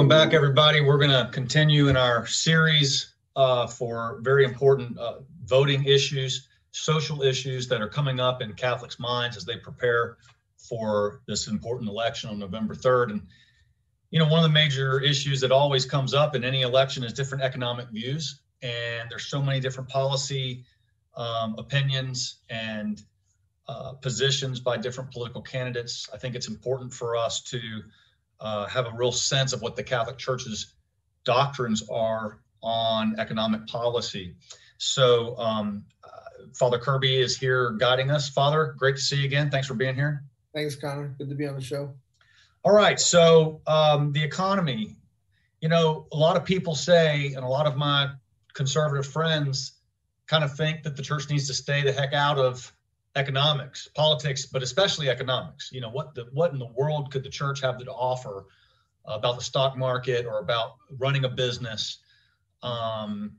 Welcome back, everybody. We're going to continue in our series uh, for very important uh, voting issues, social issues that are coming up in Catholics' minds as they prepare for this important election on November 3rd. And, you know, one of the major issues that always comes up in any election is different economic views. And there's so many different policy um, opinions and uh, positions by different political candidates. I think it's important for us to uh, have a real sense of what the Catholic Church's doctrines are on economic policy. So, um, uh, Father Kirby is here guiding us. Father, great to see you again. Thanks for being here. Thanks, Connor. Good to be on the show. All right. So, um, the economy, you know, a lot of people say, and a lot of my conservative friends kind of think that the church needs to stay the heck out of economics, politics, but especially economics. You know, what the what in the world could the church have to offer about the stock market or about running a business? Um,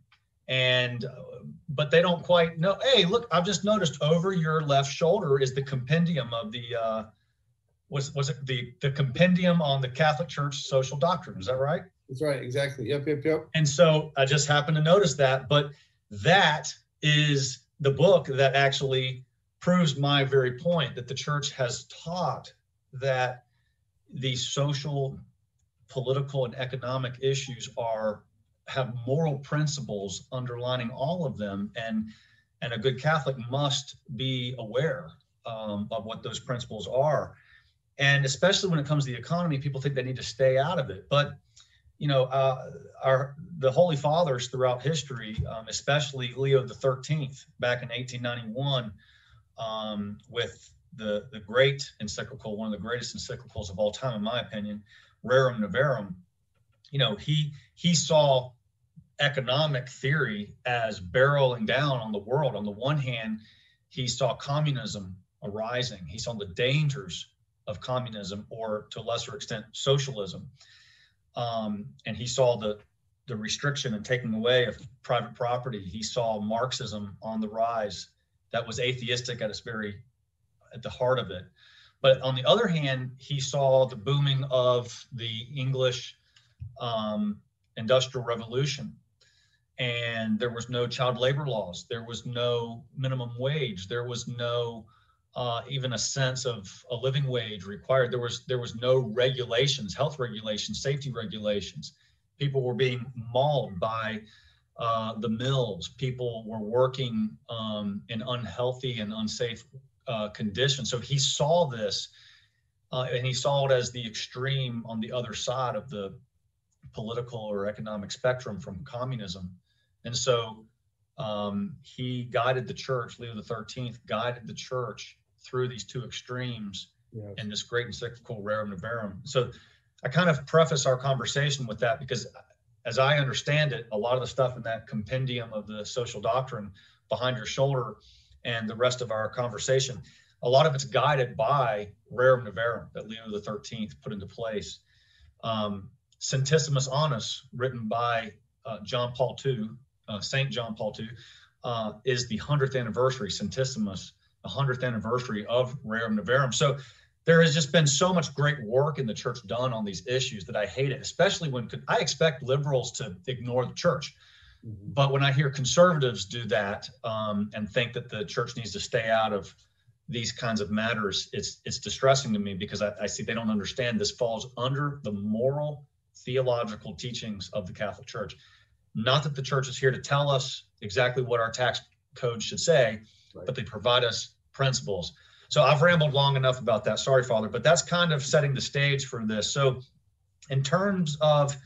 and but they don't quite know. Hey, look, I've just noticed over your left shoulder is the compendium of the uh, was was it the the compendium on the Catholic Church social doctrine? Is that right? That's right. Exactly. Yep. Yep. Yep. And so I just happened to notice that, but that is the book that actually proves my very point that the church has taught that these social, political, and economic issues are have moral principles underlining all of them, and and a good Catholic must be aware um, of what those principles are, and especially when it comes to the economy, people think they need to stay out of it, but you know, uh, our the Holy Fathers throughout history, um, especially Leo the Thirteenth, back in 1891, um, with the, the great encyclical, one of the greatest encyclicals of all time, in my opinion, Rerum Novarum. You know, he he saw economic theory as barreling down on the world. On the one hand, he saw communism arising. He saw the dangers of communism, or to a lesser extent, socialism. Um, and he saw the the restriction and taking away of private property. He saw Marxism on the rise that was atheistic at its very at the heart of it. But on the other hand, he saw the booming of the English um, industrial revolution. And there was no child labor laws. There was no minimum wage. There was no uh, even a sense of a living wage required. There was there was no regulations, health regulations, safety regulations. People were being mauled by uh, the mills. People were working um, in unhealthy and unsafe uh, conditions. So he saw this, uh, and he saw it as the extreme on the other side of the political or economic spectrum from communism. And so um, he guided the church, Leo the 13th guided the church through these two extremes yes. in this great encyclical Rerum Novarum. So I kind of preface our conversation with that because as I understand it, a lot of the stuff in that compendium of the social doctrine behind your shoulder and the rest of our conversation, a lot of it's guided by Rerum Novarum that Leo the Thirteenth put into place. Um, Centesimus Annus, written by uh, John Paul II, uh, Saint John Paul II, uh, is the hundredth anniversary. Centesimus, the hundredth anniversary of Rerum Novarum. So there has just been so much great work in the church done on these issues that I hate it, especially when I expect liberals to ignore the church. Mm-hmm. But when I hear conservatives do that um, and think that the church needs to stay out of these kinds of matters, it's it's distressing to me because I, I see they don't understand this falls under the moral theological teachings of the Catholic Church. Not that the church is here to tell us exactly what our tax code should say, right. but they provide us principles. So I've rambled long enough about that. Sorry, Father, but that's kind of setting the stage for this. So, in terms of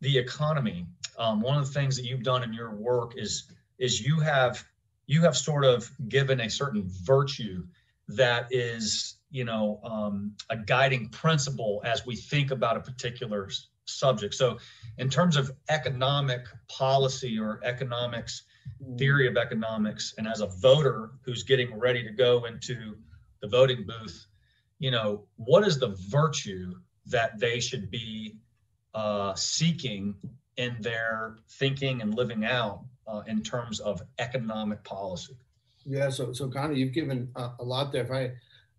the economy, um, one of the things that you've done in your work is is you have you have sort of given a certain virtue that is you know um, a guiding principle as we think about a particular subject. So, in terms of economic policy or economics theory of economics and as a voter who's getting ready to go into the voting booth you know what is the virtue that they should be uh, seeking in their thinking and living out uh, in terms of economic policy yeah so so Connor, you've given a lot there if i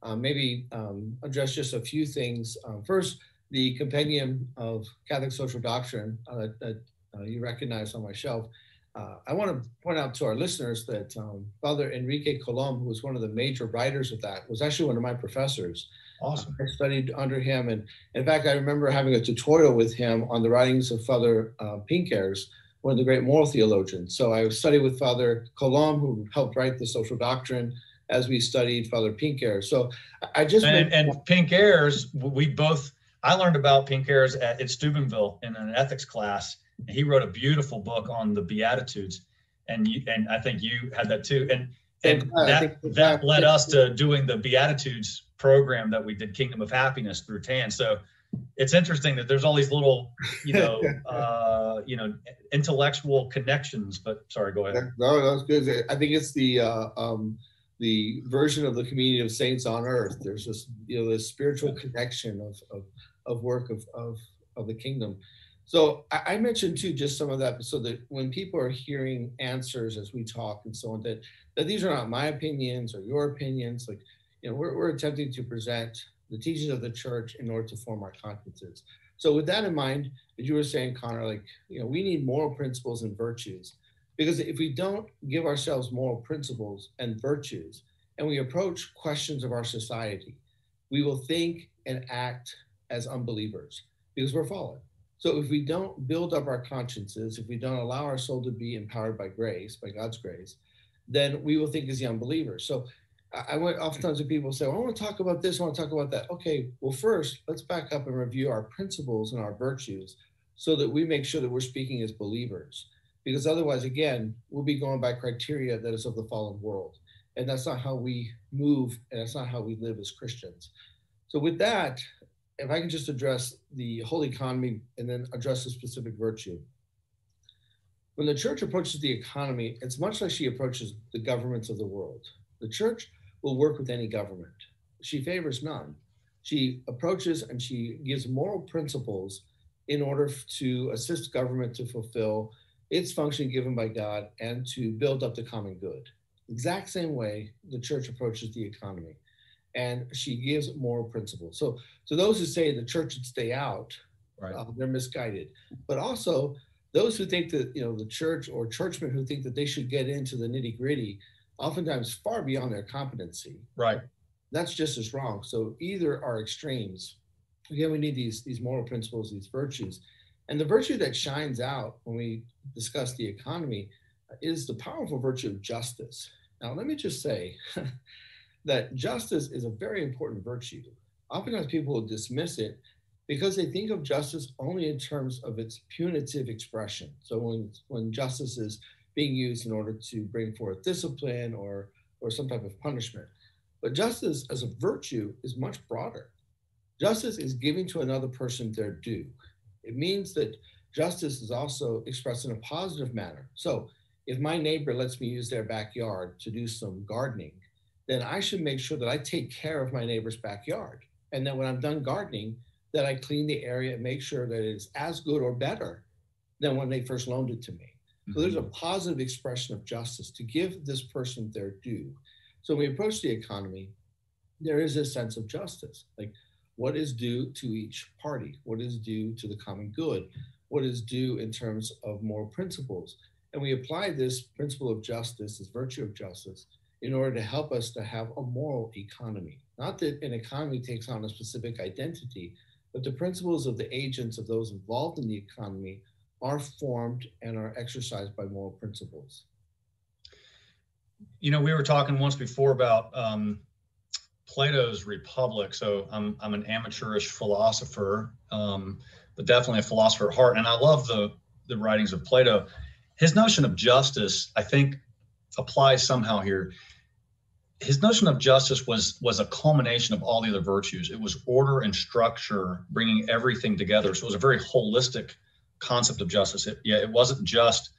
uh, maybe um, address just a few things um, first the compendium of Catholic social doctrine uh, that uh, you recognize on my shelf. Uh, I want to point out to our listeners that um, Father Enrique Colom, who was one of the major writers of that, was actually one of my professors. Awesome. I studied under him, and in fact, I remember having a tutorial with him on the writings of Father uh, Pinckaers, one of the great moral theologians. So I studied with Father Colom, who helped write the social doctrine, as we studied Father Pinckaers. So I just and, and Pinckaers, we both. I learned about Pinckaers at, at Steubenville in an ethics class. And he wrote a beautiful book on the Beatitudes, and you and I think you had that too. And and that that led us to doing the Beatitudes program that we did, Kingdom of Happiness through TAN. So it's interesting that there's all these little, you know, uh, you know, intellectual connections. But sorry, go ahead. No, that's good. I think it's the uh, um, the version of the community of saints on earth. There's this, you know, this spiritual connection of of, of work of, of of the kingdom. So I, mentioned too just some of that, so that when people are hearing answers as we talk and so on, that that these are not my opinions or your opinions. Like, you know, we're, we're attempting to present the teachings of the church in order to form our consciences. So with that in mind, as you were saying, Connor, like, you know, we need moral principles and virtues because if we don't give ourselves moral principles and virtues and we approach questions of our society, we will think and act as unbelievers because we're fallen. So if we don't build up our consciences, if we don't allow our soul to be empowered by grace, by God's grace, then we will think as the unbelievers. So I went oftentimes when people say, well, I want to talk about this, I want to talk about that. Okay, well, first, let's back up and review our principles and our virtues so that we make sure that we're speaking as believers. Because otherwise, again, we'll be going by criteria that is of the fallen world. And that's not how we move, and that's not how we live as Christians. So, with that, if I can just address the whole economy and then address a specific virtue. When the church approaches the economy, it's much like she approaches the governments of the world. The church will work with any government. She favors none. She approaches and she gives moral principles in order to assist government to fulfill its function given by God and to build up the common good. Exact same way the church approaches the economy. And she gives moral principles. So, so those who say the church should stay out, right. uh, they're misguided. But also, those who think that you know the church or churchmen who think that they should get into the nitty gritty oftentimes far beyond their competency. Right. That's just as wrong. So either are extremes. Again, we need these these moral principles, these virtues, and the virtue that shines out when we discuss the economy is the powerful virtue of justice. Now, let me just say that justice is a very important virtue. Oftentimes, people will dismiss it because they think of justice only in terms of its punitive expression. So when when justice is being used in order to bring forth discipline or, or some type of punishment. But justice as a virtue is much broader. Justice is giving to another person their due. It means that justice is also expressed in a positive manner. So if my neighbor lets me use their backyard to do some gardening, then I should make sure that I take care of my neighbor's backyard. And then when I'm done gardening, that I clean the area and make sure that it's as good or better than when they first loaned it to me. So there's a mm-hmm. positive expression of justice to give this person their due. So when we approach the economy, there is a sense of justice. Like what is due to each party? What is due to the common good? What is due in terms of moral principles? And we apply this principle of justice, this virtue of justice, in order to help us to have a moral economy. Not that an economy takes on a specific identity, but the principles of the agents of those involved in the economy are formed and are exercised by moral principles. You know, we were talking once before about um, Plato's Republic. So I'm I'm an amateurish philosopher, um, but definitely a philosopher at heart, and I love the the writings of Plato. His notion of justice, I think, applies somehow here. His notion of justice was was a culmination of all the other virtues. It was order and structure, bringing everything together. So it was a very holistic concept of justice. It, yeah, it wasn't just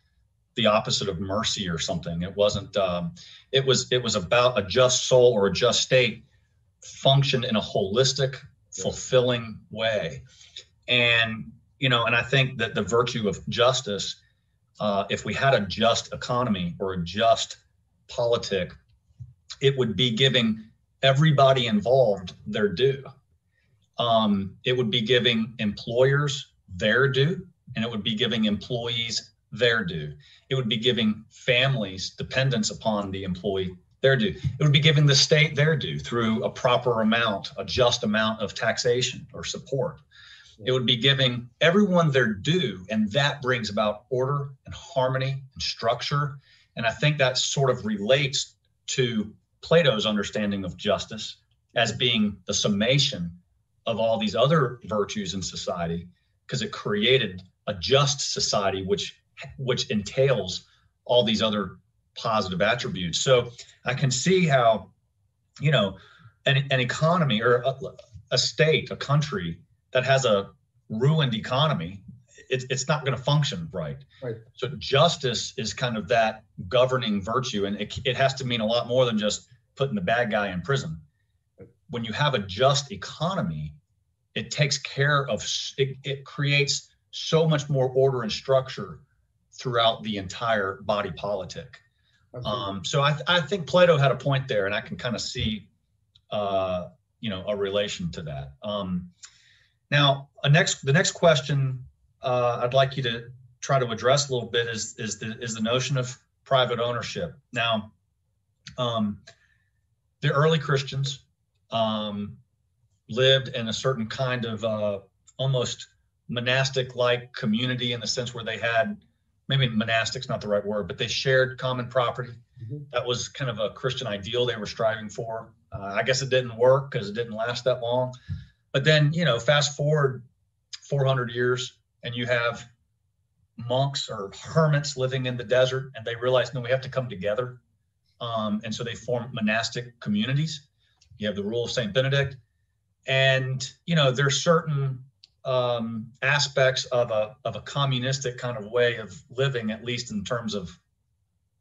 the opposite of mercy or something. It wasn't. Um, it was. It was about a just soul or a just state functioned in a holistic, fulfilling way, and you know, and I think that the virtue of justice, uh, if we had a just economy or a just politic, it would be giving everybody involved their due. um, it would be giving employers their due, and it would be giving employees their due. It would be giving families dependents upon the employee their due. It would be giving the state their due through a proper amount, a just amount of taxation or support. It would be giving everyone their due, and that brings about order and harmony and structure. And I think that sort of relates to Plato's understanding of justice as being the summation of all these other virtues in society, because it created a just society, which which entails all these other positive attributes. So I can see how, you know, an, an economy or a, a state, a country that has a ruined economy, it, it's not going to function right. Right. So justice is kind of that governing virtue, and it, it has to mean a lot more than just putting the bad guy in prison. When you have a just economy, it takes care of it, it creates so much more order and structure throughout the entire body politic. Um, so I, I think Plato had a point there, and I can kind of see, uh, you know, a relation to that. Um, now, a next the next question uh, I'd like you to try to address a little bit is is the is the notion of private ownership. Now, um, the early Christians um, lived in a certain kind of uh, almost monastic like community in the sense where they had maybe monastic's not the right word, but they shared common property. Mm-hmm. That was kind of a Christian ideal they were striving for. Uh, I guess it didn't work because it didn't last that long. But then, you know, fast forward 400 years and you have monks or hermits living in the desert and they realize, no, we have to come together. Um, and so they form monastic communities. You have the rule of St. Benedict. And, you know, there's certain um, aspects of a of a communistic kind of way of living, at least in terms of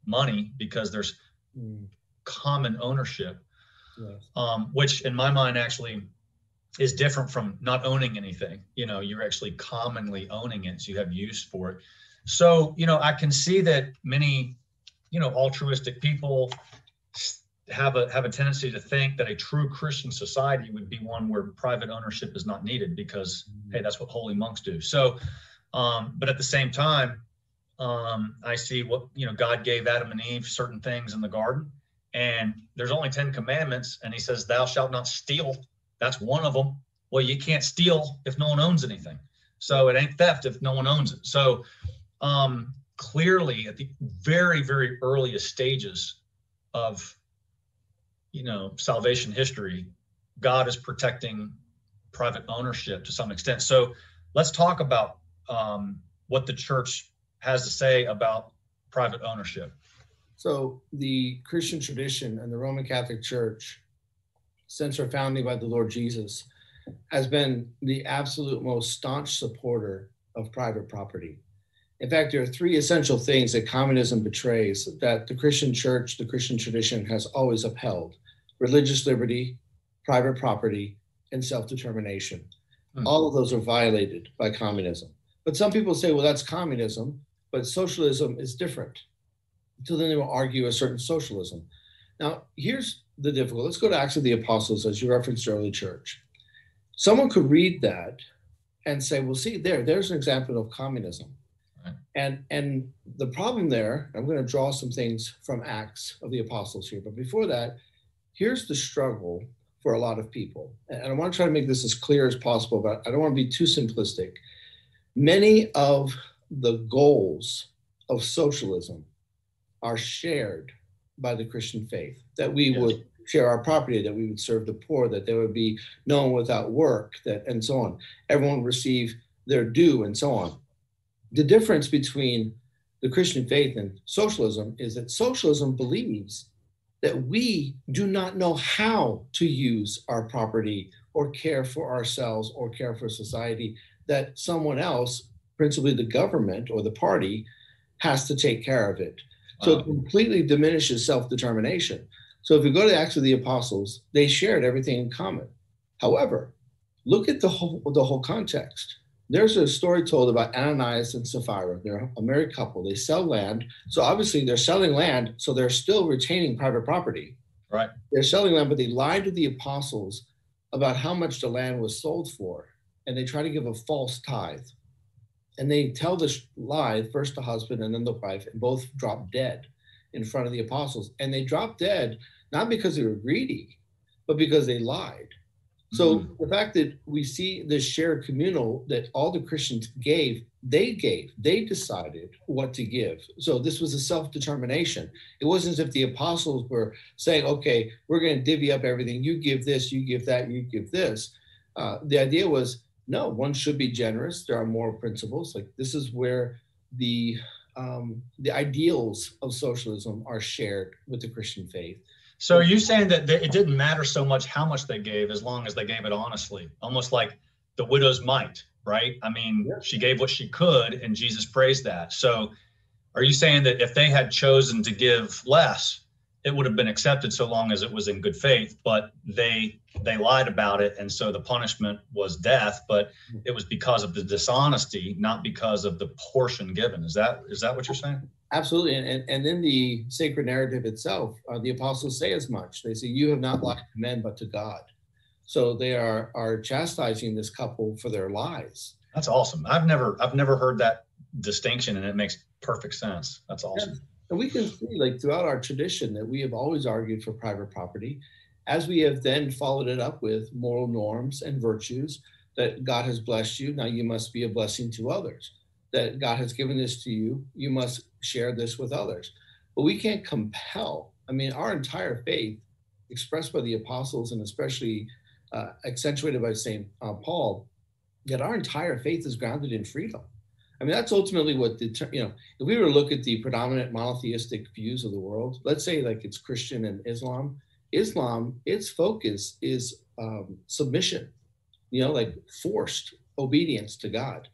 money, because there's mm. common ownership, yes. um, which in my mind actually is different from not owning anything. You know, you're actually commonly owning it, so you have use for it. So, you know, I can see that many, you know, altruistic people have a have a tendency to think that a true Christian society would be one where private ownership is not needed because mm-hmm. hey, that's what holy monks do. So, um, but at the same time, um, I see what you know God gave Adam and Eve certain things in the garden, and there's only ten commandments, and He says, "Thou shalt not steal." That's one of them. Well, you can't steal if no one owns anything, so it ain't theft if no one owns it. So, um, clearly, at the very very earliest stages of you know salvation history god is protecting private ownership to some extent so let's talk about um, what the church has to say about private ownership so the christian tradition and the roman catholic church since our founding by the lord jesus has been the absolute most staunch supporter of private property in fact, there are three essential things that communism betrays that the Christian church, the Christian tradition has always upheld religious liberty, private property, and self determination. Mm-hmm. All of those are violated by communism. But some people say, well, that's communism, but socialism is different. So then they will argue a certain socialism. Now, here's the difficult. Let's go to Acts of the Apostles, as you referenced early church. Someone could read that and say, well, see, there, there's an example of communism. And and the problem there, I'm going to draw some things from Acts of the Apostles here, but before that, here's the struggle for a lot of people. And I want to try to make this as clear as possible, but I don't want to be too simplistic. Many of the goals of socialism are shared by the Christian faith, that we yes. would share our property, that we would serve the poor, that there would be no one without work, that and so on. Everyone would receive their due and so on. The difference between the Christian faith and socialism is that socialism believes that we do not know how to use our property or care for ourselves or care for society, that someone else, principally the government or the party, has to take care of it. So it completely diminishes self determination. So if you go to the Acts of the Apostles, they shared everything in common. However, look at the whole the whole context there's a story told about Ananias and Sapphira. They're a married couple. They sell land. So obviously they're selling land, so they're still retaining private property. Right. They're selling land, but they lied to the apostles about how much the land was sold for, and they try to give a false tithe. And they tell this lie, first the husband and then the wife, and both drop dead in front of the apostles. And they drop dead not because they were greedy, but because they lied. So mm-hmm. the fact that we see this shared communal that all the Christians gave, they gave, they decided what to give. So this was a self determination. It wasn't as if the apostles were saying, okay, we're going to divvy up everything. You give this, you give that, you give this. Uh, the idea was no, one should be generous. There are moral principles. Like this is where the um, the ideals of socialism are shared with the Christian faith. So are you saying that it didn't matter so much how much they gave as long as they gave it honestly, almost like the widow's mite, right? I mean, yeah. she gave what she could, and Jesus praised that. So are you saying that if they had chosen to give less, it would have been accepted so long as it was in good faith but they they lied about it and so the punishment was death but it was because of the dishonesty not because of the portion given. Is that is that what you're saying? Absolutely and and, in the sacred narrative itself uh, the apostles say as much. They say you have not lied to men but to god. So they are are chastising this couple for their lies. That's awesome. I've never i've never heard that distinction and it makes perfect sense. That's awesome. Yeah and we can see, like, throughout our tradition, that we have always argued for private property, as we have then followed it up with moral norms and virtues that God has blessed you. Now you must be a blessing to others. That God has given this to you, you must share this with others. But we can't compel. I mean, our entire faith, expressed by the apostles and especially uh, accentuated by St. Uh, Paul, that our entire faith is grounded in freedom. I mean, that's ultimately what the, you know, if we were to look at the predominant monotheistic views of the world, let's say like it's Christian and Islam, Islam, its focus is um, submission, you know, like forced obedience to God.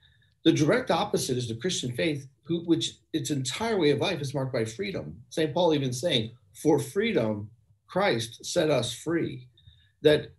The direct opposite is the Christian faith, who, which its entire way of life is marked by freedom. St. Paul even saying, for freedom, Christ set us free. That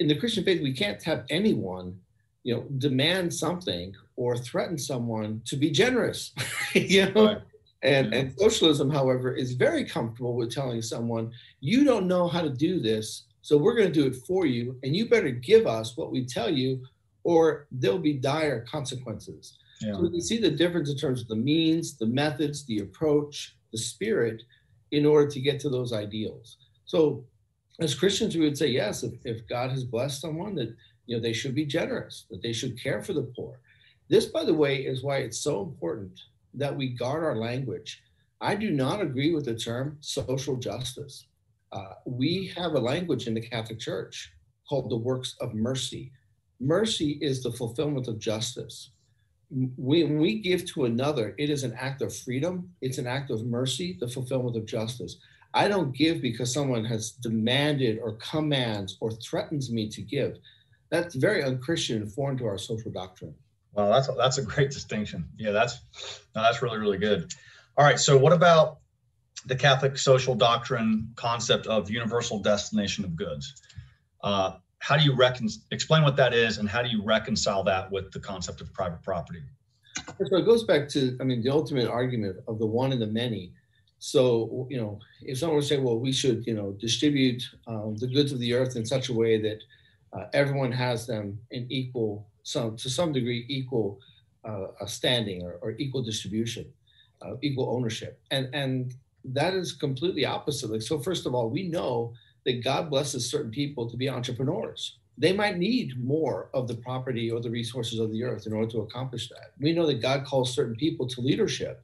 in the Christian faith, we can't have anyone you know demand something or threaten someone to be generous you know right. And mm-hmm. and socialism however is very comfortable with telling someone you don't know how to do this so we're going to do it for you and you better give us what we tell you or there'll be dire consequences. Yeah. so we can see the difference in terms of the means the methods the approach the spirit in order to get to those ideals. So as christians we would say yes if, if god has blessed someone that you know they should be generous that they should care for the poor. This by the way is why it's so important that we guard our language. I do not agree with the term social justice. Uh, we have a language in the catholic church called the works of mercy. Mercy is the fulfillment of justice. When we give to another it is an act of freedom. It's an act of mercy the fulfillment of justice. I don't give because someone has demanded or commands or threatens me to give. That's very unchristian and foreign to our social doctrine. Well, that's a, that's a great distinction. Yeah, that's no, that's really really good. All right, so what about the Catholic social doctrine concept of universal destination of goods? Uh, how do you recon- explain what that is, and how do you reconcile that with the concept of private property? So it goes back to, I mean, the ultimate argument of the one and the many. So, you know, if someone were to say, well, we should, you know, distribute um, the goods of the earth in such a way that uh, everyone has them in equal, some to some degree, equal uh, standing or, or, equal distribution, uh, equal ownership, and and that is completely opposite. Like, so first of all, we know that God blesses certain people to be entrepreneurs. They might need more of the property or the resources of the earth in order to accomplish that. We know that God calls certain people to leadership.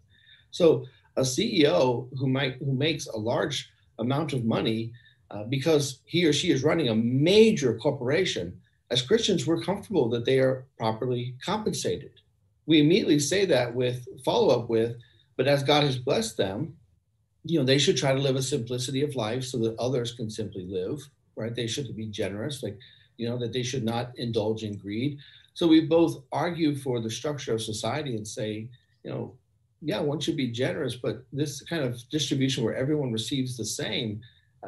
So a CEO who might who makes a large amount of money uh, because he or she is running a major corporation, as Christians, we're comfortable that they are properly compensated. We immediately say that with follow up with, but as God has blessed them, you know, they should try to live a simplicity of life so that others can simply live, right? They should be generous, like, you know, that they should not indulge in greed. So we both argue for the structure of society and say, you know, yeah, one should be generous, but this kind of distribution where everyone receives the same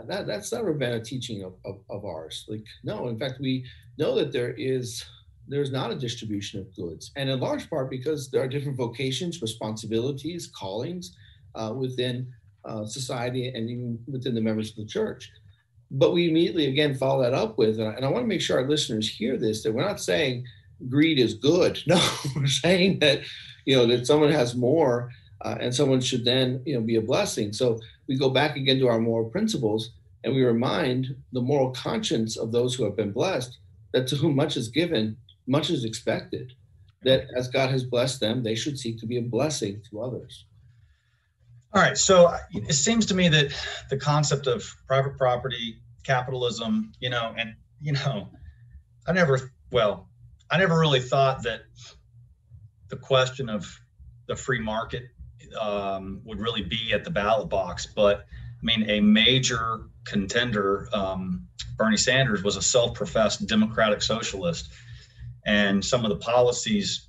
that that's never been a teaching of, of, of, ours like no in fact we know that there is there's not a distribution of goods and in large part because there are different vocations responsibilities callings uh, within uh, society and even within the members of the church but we immediately again follow that up with, and I, and I want to make sure our listeners hear this that we're not saying greed is good. No, we're saying that you know that someone has more, uh, and someone should then you know be a blessing. So we go back again to our moral principles, and we remind the moral conscience of those who have been blessed that to whom much is given, much is expected. That as God has blessed them, they should seek to be a blessing to others. All right. So uh, it seems to me that the concept of private property, capitalism, you know, and, you know, I never, well, I never really thought that the question of the free market um, would really be at the ballot box. But I mean, a major contender, um, Bernie Sanders, was a self professed democratic socialist. And some of the policies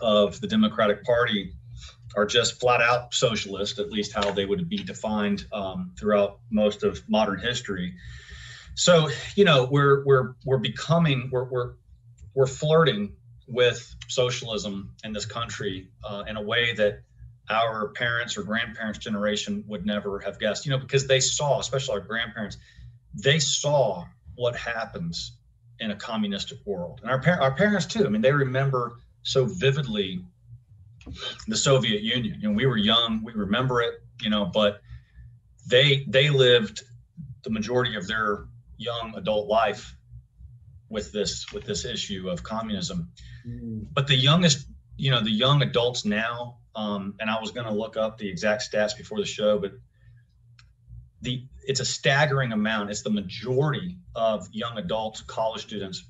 of the Democratic Party are just flat out socialist, at least how they would be defined um, throughout most of modern history. So, you know, we're we're we're becoming we're we're we're flirting with socialism in this country uh, in a way that our parents or grandparents generation would never have guessed you know because they saw especially our grandparents they saw what happens in a communistic world and our, par- our parents too i mean they remember so vividly the Soviet Union. You know, we were young, we remember it, you know, but they they lived the majority of their young adult life with this with this issue of communism. Mm. But the youngest, you know, the young adults now, um, and I was going to look up the exact stats before the show, but the it's a staggering amount. It's the majority of young adults, college students,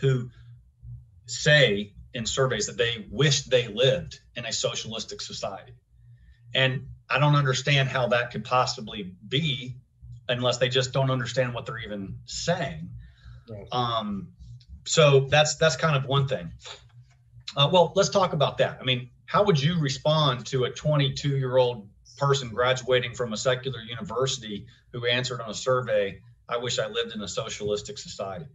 who say in surveys that they wish they lived in a socialistic society. And I don't understand how that could possibly be unless they just don't understand what they're even saying. Right. Um, so that's that's kind of one thing. Uh, well, let's talk about that. I mean, how would you respond to a 22 year old person graduating from a secular university who answered on a survey, "I wish I lived in a socialistic society"?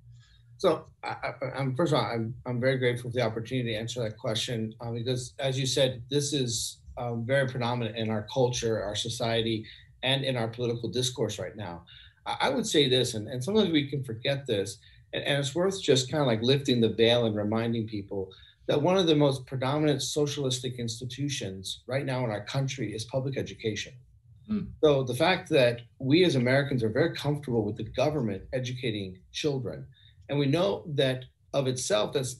So I, am first of all, I'm, I'm very grateful for the opportunity to answer that question um, because, as you said, this is um, very predominant in our culture, our society, and in our political discourse right now. I, I would say this, and, and sometimes we can forget this, and, and it's worth just kind of like lifting the veil and reminding people that one of the most predominant socialistic institutions right now in our country is public education. Mm. So the fact that we as Americans are very comfortable with the government educating children and we know that of itself, that's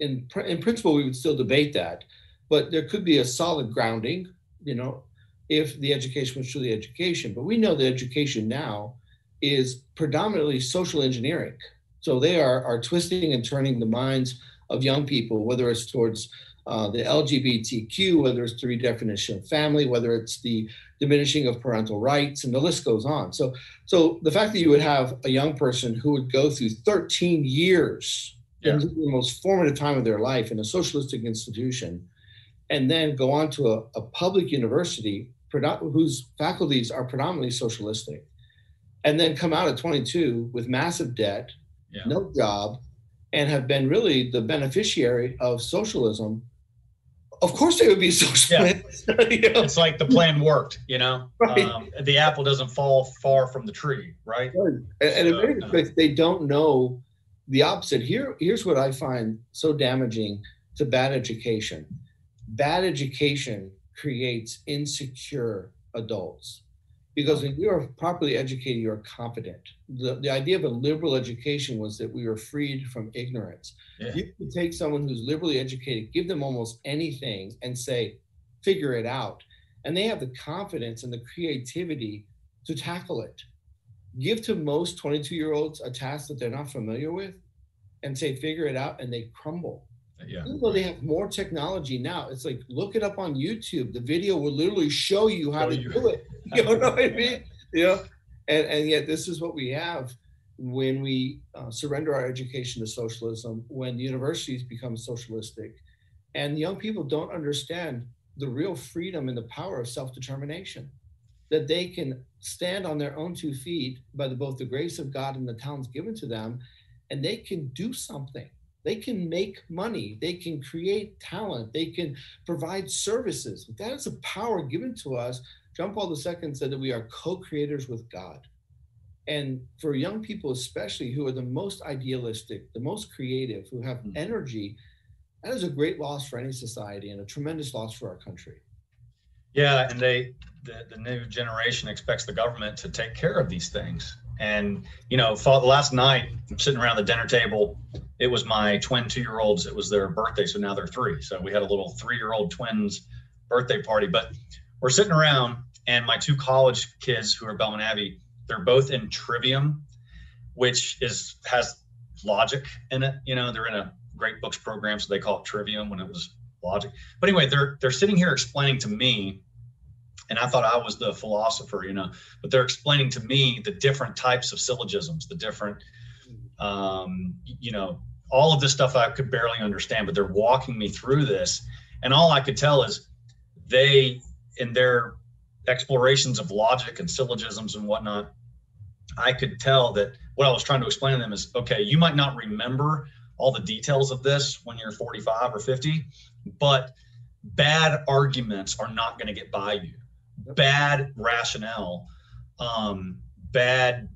in, in principle, we would still debate that, but there could be a solid grounding, you know, if the education was truly education. But we know that education now is predominantly social engineering. So they are, are twisting and turning the minds of young people, whether it's towards uh, the LGBTQ, whether it's the redefinition of family, whether it's the diminishing of parental rights, and the list goes on. So, so the fact that you would have a young person who would go through 13 years yeah. in the most formative time of their life in a socialistic institution, and then go on to a, a public university whose faculties are predominantly socialistic, and then come out at 22 with massive debt, yeah. no job, and have been really the beneficiary of socialism of course they would be socialist. Yeah. you know? It's like the plan worked, you know. Right. Um, the apple doesn't fall far from the tree, right? And, and so, in many they don't know the opposite. Here, here's what I find so damaging to bad education. Bad education creates insecure adults because when you are properly educated, you are competent. The, the idea of a liberal education was that we were freed from ignorance. Yeah. You can take someone who's liberally educated, give them almost anything, and say, figure it out. And they have the confidence and the creativity to tackle it. Give to most 22 year olds a task that they're not familiar with and say, figure it out, and they crumble yeah. Even though they have more technology now, it's like look it up on YouTube. The video will literally show you how show to you. do it. You know what I mean? You know, and and yet this is what we have when we uh, surrender our education to socialism. When the universities become socialistic, and young people don't understand the real freedom and the power of self-determination, that they can stand on their own two feet by the, both the grace of God and the talents given to them, and they can do something they can make money. They can create talent. They can provide services. That is a power given to us. John Paul II said that we are co creators with God. And for young people, especially who are the most idealistic, the most creative, who have Mhm. energy, that is a great loss for any society and a tremendous loss for our country. Yeah, and they the, the new generation expects the government to take care of these things. And you know, last night, sitting around the dinner table. It was my twin two-year-olds. It was their birthday, so now they're three. So we had a little three-year-old twins birthday party. But we're sitting around, and my two college kids who are Belmont Abbey, they're both in Trivium, which is has logic in it. You know, they're in a great books program, so they call it Trivium when it was logic. But anyway, they're they're sitting here explaining to me, and I thought I was the philosopher, you know, but they're explaining to me the different types of syllogisms, the different, um, you know, all of this stuff I could barely understand, but they're walking me through this, and all I could tell is they, in their explorations of logic and syllogisms and whatnot, I could tell that what I was trying to explain to them is okay, you might not remember all the details of this when you're 45 or 50, but bad arguments are not going to get by you. Bad rationale, um, bad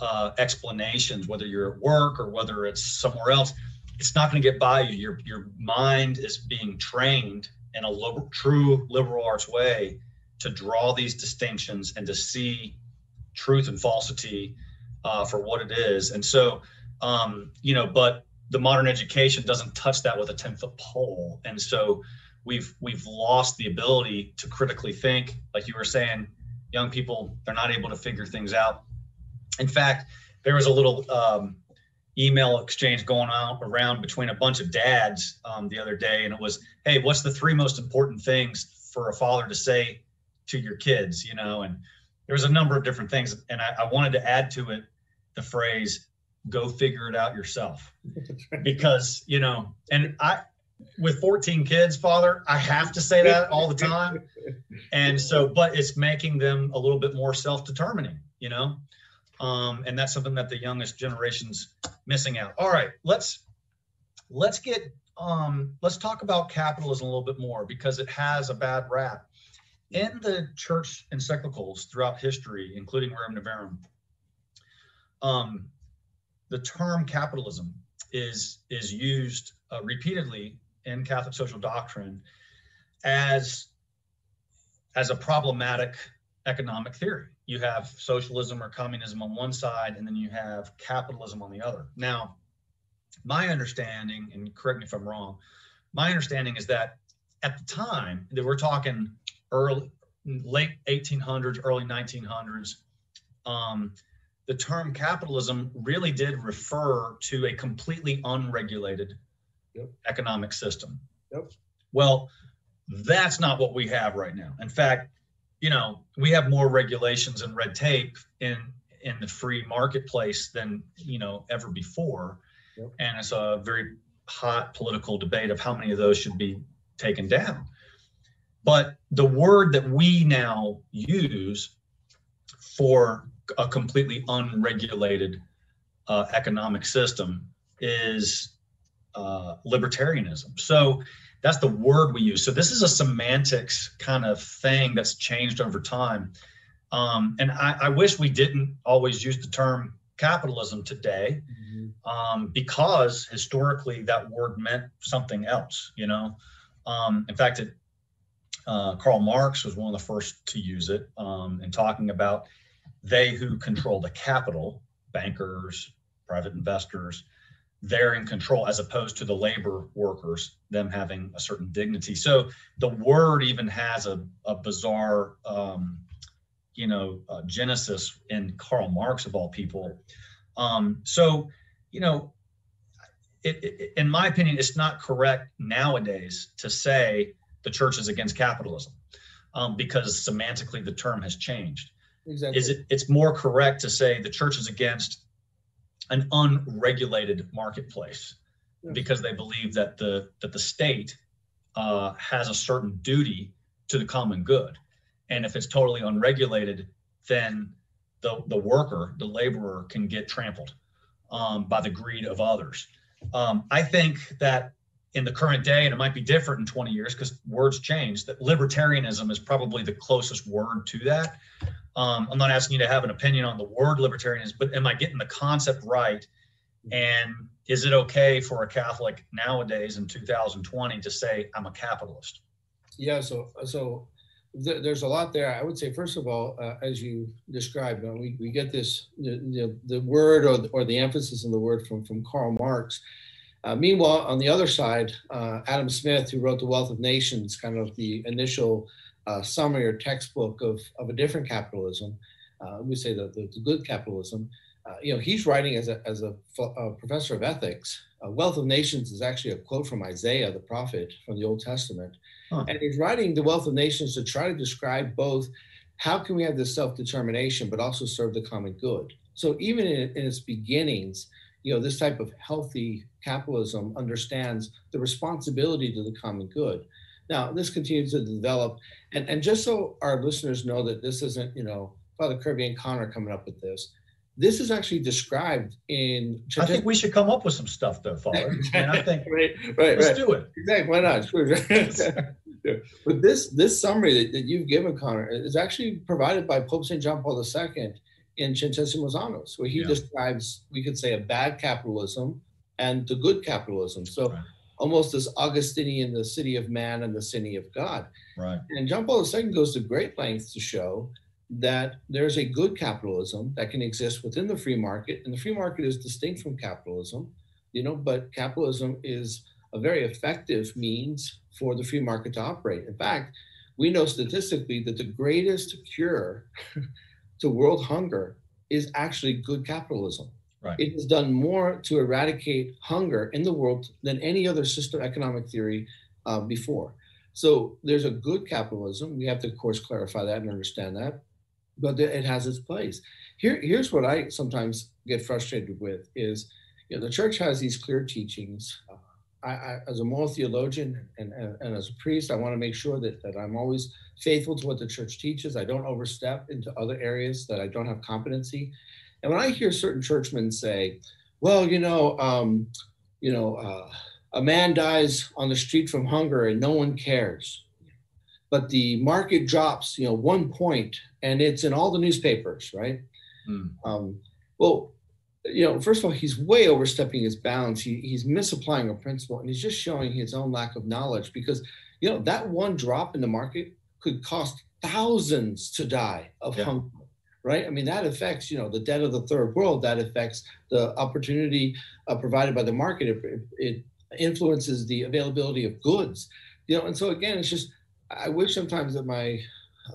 uh, explanations, whether you're at work or whether it's somewhere else, it's not going to get by you. Your your mind is being trained in a true liberal arts way to draw these distinctions and to see truth and falsity uh, for what it is. And so, um, you know, but the modern education doesn't touch that with a 10 foot pole. And so we've, we've lost the ability to critically think, like you were saying, young people, they're not able to figure things out. In fact, there was a little um, email exchange going on around between a bunch of dads um, the other day. And it was, Hey, what's the three most important things for a father to say to your kids, you know, and there was a number of different things. And I, I wanted to add to it the phrase, go figure it out yourself. because, you know, and I, with 14 kids, father, I have to say that all the time. And so, but it's making them a little bit more self determining, you know? Um, and that's something that the youngest generation's missing out. All right, let's let's get um let's talk about capitalism a little bit more because it has a bad rap in the church encyclicals throughout history, including Rerum Novarum, um, the term capitalism is is used uh, repeatedly in Catholic social doctrine as as a problematic economic theory. You have socialism or communism on one side, and then you have capitalism on the other. Now, my understanding, and correct me if I'm wrong, my understanding is that at the time that we're talking early late 1800s early 1900s um, the term capitalism really did refer to a completely unregulated yep. economic system yep. well that's not what we have right now in fact you know we have more regulations and red tape in in the free marketplace than you know ever before yep. and it's a very hot political debate of how many of those should be taken down but the word that we now use for a completely unregulated uh, economic system is uh, libertarianism. So that's the word we use. So this is a semantics kind of thing that's changed over time. Um, and I, I, wish we didn't always use the term capitalism today mm-hmm. um, because historically that word meant something else, you know. Um, in fact, it uh, Karl Marx was one of the first to use it um, in talking about they who control the capital, bankers, private investors, they're in control as opposed to the labor workers, them having a certain dignity. So the word even has a, a bizarre, um, you know, uh, genesis in Karl Marx of all people. Um, so, you know, it, it, in my opinion, it's not correct nowadays to say the church is against capitalism um, because semantically the term has changed. Exactly. Is it? It's more correct to say the church is against an unregulated marketplace yes. because they believe that the that the state uh, has a certain duty to the common good, and if it's totally unregulated, then the the worker, the laborer, can get trampled um, by the greed of others. Um, I think that in the current day, and it might be different in 20 years because words change, that libertarianism is probably the closest word to that. Um, I'm not asking you to have an opinion on the word libertarianism, but am I getting the concept right? And is it okay for a Catholic nowadays in 2020 to say, I'm a capitalist? Yeah, so so th- there's a lot there. I would say, first of all, uh, as you described, uh, we, we get this the, the, the word or the, or the emphasis in the word from from Karl Marx. Uh, meanwhile, on the other side, uh, Adam Smith, who wrote The Wealth of Nations, kind of the initial uh, summary or textbook of, of a different capitalism, uh, we say the, the, the good capitalism, uh, you know, he's writing as a, as a, a professor of ethics. Wealth of Nations is actually a quote from Isaiah, the prophet from the Old Testament. Huh. And he's writing The Wealth of Nations to try to describe both how can we have this self-determination, but also serve the common good. So even in, in its beginnings, you know, this type of healthy capitalism understands the responsibility to the common good. Now, this continues to develop. And, and just so our listeners know that this isn't, you know, Father Kirby and Connor coming up with this, this is actually described in. I think we should come up with some stuff, though, Father. and I think right, right, let's right. do it. Exactly. Why not? But this this summary that, that you've given, Connor, is actually provided by Pope St. John Paul II in Centesimus Annus, where he yeah. describes, we could say, a bad capitalism and the good capitalism. So. Right. Almost as Augustinian, the city of man and the city of God. Right. And John Paul II goes to great lengths to show that there's a good capitalism that can exist within the free market, and the free market is distinct from capitalism, you know, but capitalism is a very effective means for the free market to operate. In fact, we know statistically that the greatest cure to world hunger is actually good capitalism. Right. It has done more to eradicate hunger in the world than any other system economic theory uh, before. So there's a good capitalism. We have to, of course, clarify that and understand that but it has its place. Here, here's what I sometimes get frustrated with is, you know, the church has these clear teachings. Uh, I, I, as a moral theologian and, and, and, as a priest, I want to make sure that, that I'm always faithful to what the church teaches. I don't overstep into other areas that I don't have competency. And when I hear certain churchmen say, well, you know, um, you know, uh, a man dies on the street from hunger and no one cares but the market drops, you know, one point, and it's in all the newspapers, right? Mm. Um, well, you know, first of all, he's way overstepping his bounds. He, he's misapplying a principle, and he's just showing his own lack of knowledge because, you know, that one drop in the market could cost thousands to die of yeah. hunger, right? I mean, that affects, you know, the debt of the third world. That affects the opportunity uh, provided by the market. It, it influences the availability of goods, you know, and so again, it's just I wish sometimes that my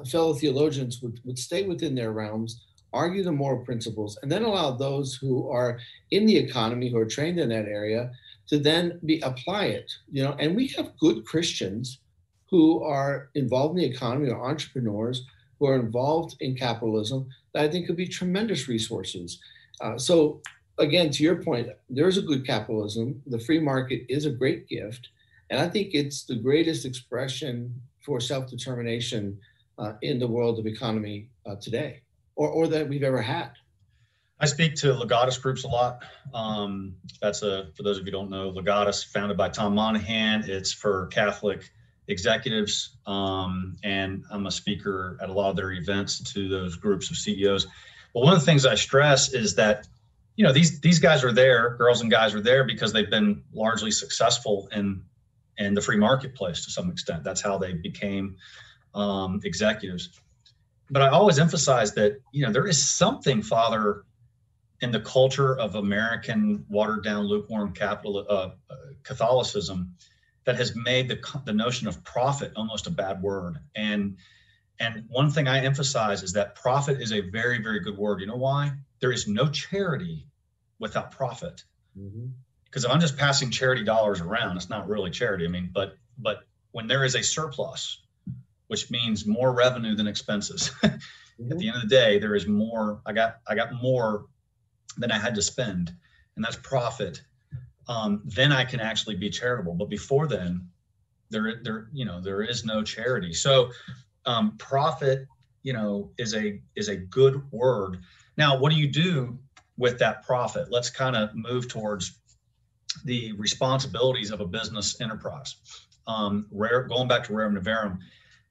fellow theologians would, would stay within their realms, argue the moral principles, and then allow those who are in the economy, who are trained in that area, to then be apply it. You know, and we have good Christians who are involved in the economy, or entrepreneurs who are involved in capitalism that I think could be tremendous resources. Uh, so again, to your point, there's a good capitalism. The free market is a great gift. And I think it's the greatest expression for self-determination uh, in the world of economy uh, today or, or that we've ever had. I speak to Legatus groups a lot. Um, that's a, for those of you don't know, Legatus founded by Tom Monaghan. It's for Catholic executives. Um, and I'm a speaker at a lot of their events to those groups of CEOs. But one of the things I stress is that, you know, these, these guys are there, girls and guys are there because they've been largely successful in in the free marketplace to some extent. That's how they became um, executives. But I always emphasize that you know there is something, Father, in the culture of American watered down, lukewarm capital uh, uh, Catholicism that has made the the notion of profit almost a bad word. And and one thing I emphasize is that profit is a very very good word. You know why? There is no charity without profit. Mm-hmm because if I'm just passing charity dollars around, it's not really charity. I mean, but but when there is a surplus, which means more revenue than expenses, mm-hmm. at the end of the day, there is more. I got I got more than I had to spend, and that's profit. Um, then I can actually be charitable. But before then, there there you know there is no charity. So um, profit, you know, is a is a good word. Now, what do you do with that profit? Let's kind of move towards the responsibilities of a business enterprise. Um, rare, going back to Rerum Novarum,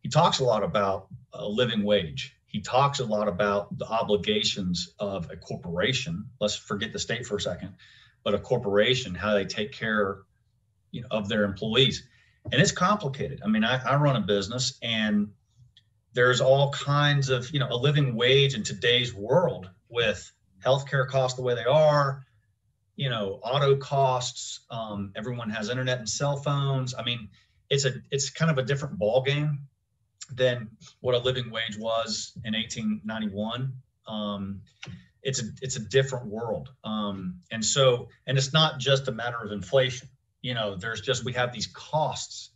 he talks a lot about a living wage. He talks a lot about the obligations of a corporation. Let's forget the state for a second, but a corporation, how they take care you know, of their employees. And it's complicated. I mean, I, I run a business and there's all kinds of, you know, a living wage in today's world with healthcare costs the way they are, you know, auto costs. Um, everyone has internet and cell phones. I mean, it's a it's kind of a different ball game than what a living wage was in 1891. Um, it's a it's a different world, um, and so and it's not just a matter of inflation. You know, there's just we have these costs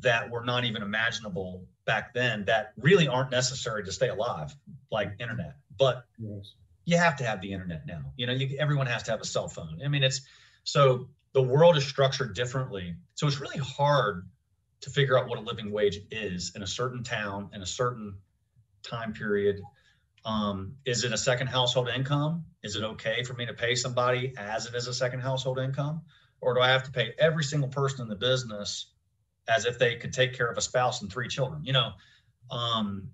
that were not even imaginable back then that really aren't necessary to stay alive, like internet. But yes you have to have the internet now. You know, you, everyone has to have a cell phone. I mean, it's so the world is structured differently. So it's really hard to figure out what a living wage is in a certain town in a certain time period. Um, is it a second household income? Is it okay for me to pay somebody as it is a second household income? Or do I have to pay every single person in the business as if they could take care of a spouse and three children? You know, um,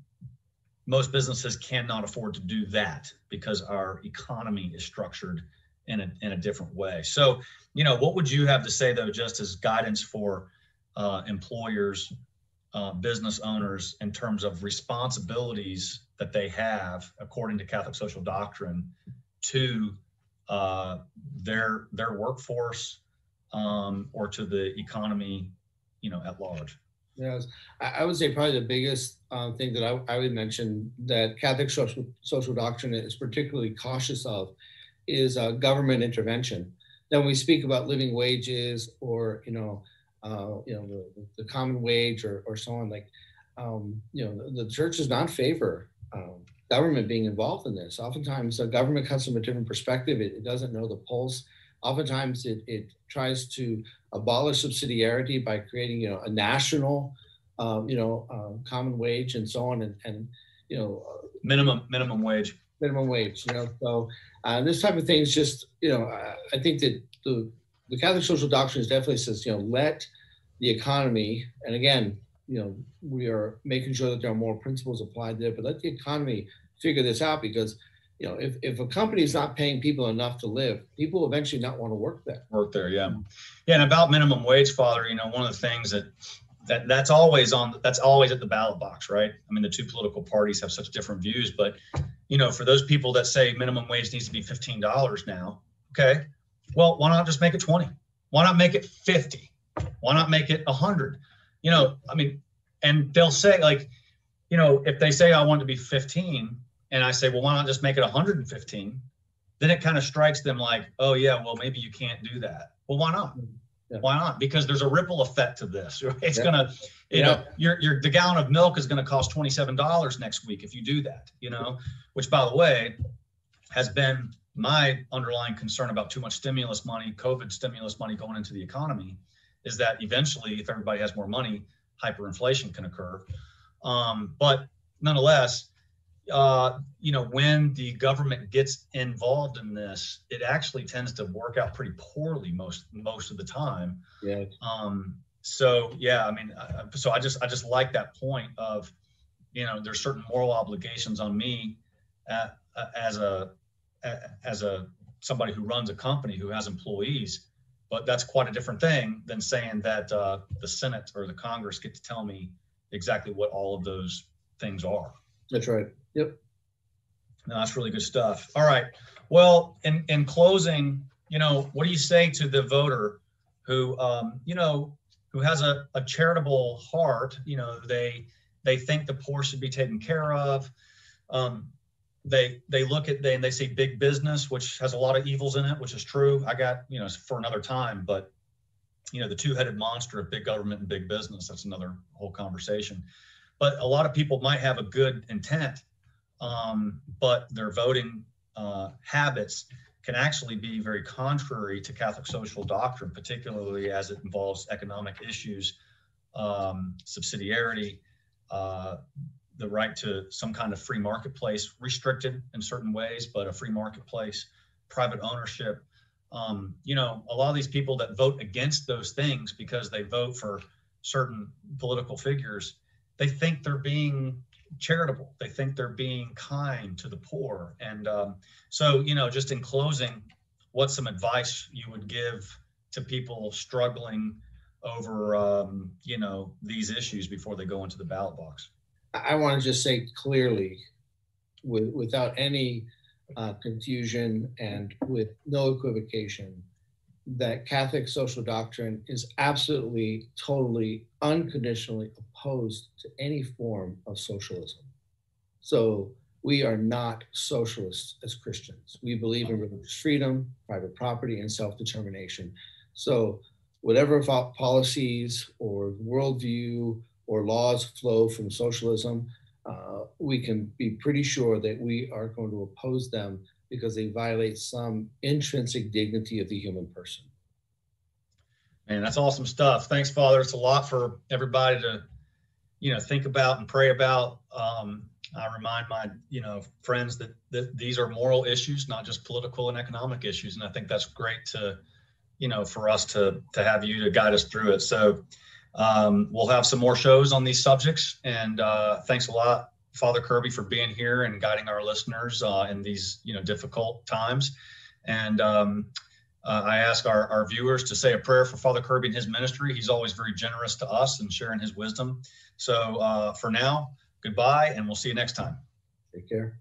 most businesses cannot afford to do that because our economy is structured in a, in a different way. So, you know, what would you have to say though, just as guidance for uh, employers, uh, business owners in terms of responsibilities that they have according to Catholic social doctrine to uh, their their workforce um, or to the economy, you know, at large? Yes, I would say probably the biggest uh, thing that I, I, would mention that Catholic social, social doctrine is particularly cautious of is uh, government intervention. Then we speak about living wages or you know, uh, you know the, the, common wage or, or so on, like um, you know the, the, church does not favor um, government being involved in this. Oftentimes, the government comes from a different perspective. It, it doesn't know the pulse. Oftentimes, it, it tries to abolish subsidiarity by creating, you know, a national, um, you know, uh, common wage and so on, and, and you know, uh, minimum minimum wage. Minimum wage, you know. So uh, this type of things, just you know, I think that the the Catholic social doctrine definitely says, you know, let the economy, and again, you know, we are making sure that there are more principles applied there, but let the economy figure this out because you know, if, if a company is not paying people enough to live, people will eventually not want to work there. Work there, yeah. Yeah, and about minimum wage, Father, you know, one of the things that that that's always on that's always at the ballot box, right? I mean, the two political parties have such different views, but you know, for those people that say minimum wage needs to be fifteen dollars now, okay, well, why not just make it twenty? Why not make it fifty? Why not make it a hundred? You know, I mean, and they'll say like, you know, if they say I want to be fifteen, and I say, well, why not just make it 115? Then it kind of strikes them like, oh yeah, well maybe you can't do that. Well, why not? Mm-hmm. Yeah. Why not? Because there's a ripple effect to this. Right? It's yeah. gonna, you yeah. know, your your the gallon of milk is gonna cost twenty seven dollars next week if you do that. You know, which by the way, has been my underlying concern about too much stimulus money, COVID stimulus money going into the economy, is that eventually, if everybody has more money, hyperinflation can occur. Um, but nonetheless, uh, you know, when the government gets involved in this, it actually tends to work out pretty poorly most most of the time. Yeah. Um, so yeah, I mean, I, so I just I just like that point of, you know, there's certain moral obligations on me at, uh, as a as a somebody who runs a company who has employees, but that's quite a different thing than saying that uh, the Senate or the Congress get to tell me exactly what all of those things are. That's right. Yep. No, that's really good stuff. All right. Well, in in closing, you know, what do you say to the voter who, um, you know, who has a, a charitable heart? You know, they they think the poor should be taken care of. Um, they they look at they and they see big business, which has a lot of evils in it, which is true. I got you know for another time, but you know the two-headed monster of big government and big business. That's another whole conversation. But a lot of people might have a good intent um, but their voting uh, habits can actually be very contrary to Catholic social doctrine, particularly as it involves economic issues, um, subsidiarity, uh, the right to some kind of free marketplace, restricted in certain ways, but a free marketplace, private ownership, um, you know, a lot of these people that vote against those things because they vote for certain political figures, they think they're being charitable. They think they're being kind to the poor. And um, so, you know, just in closing, what's some advice you would give to people struggling over, um, you know, these issues before they go into the ballot box? I want to just say clearly, with, without any uh, confusion and with no equivocation, that Catholic social doctrine is absolutely, totally, unconditionally opposed to any form of socialism. So we are not socialists as Christians. We believe in religious freedom, private property, and self determination. So, whatever policies or worldview or laws flow from socialism, uh, we can be pretty sure that we are going to oppose them because they violate some intrinsic dignity of the human person. Man, that's awesome stuff. Thanks, Father. It's a lot for everybody to, you know, think about and pray about. Um, I remind my, you know, friends that, that these are moral issues, not just political and economic issues. And I think that's great to, you know, for us to to have you to guide us through it. So um, we'll have some more shows on these subjects. And uh, thanks a lot, Father Kirby, for being here and guiding our listeners uh, in these, you know, difficult times. And um, uh, I ask our, our viewers to say a prayer for Father Kirby and his ministry. He's always very generous to us and sharing his wisdom. So uh, for now, goodbye, and we'll see you next time. Take care.